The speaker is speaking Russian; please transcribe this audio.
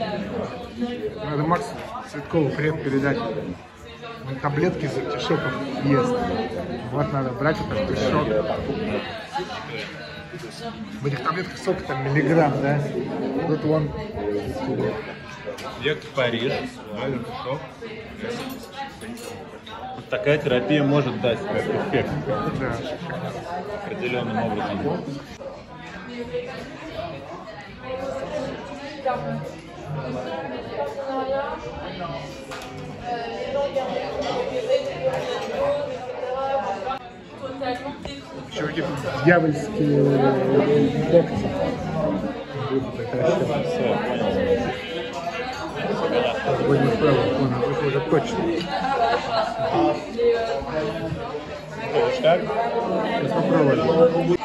Надо Макс Цветкову привет передать. Он таблетки из артишоков ест. Вот надо брать этот артишок. В этих таблетках сколько там миллиграмм, да? Тут вон Ехать в Париж, Валер Шок. Вот такая терапия может дать эффект да. определенным образом. Дьявольские так красиво. Все, понял. Это уже точно. Сейчас попробуем.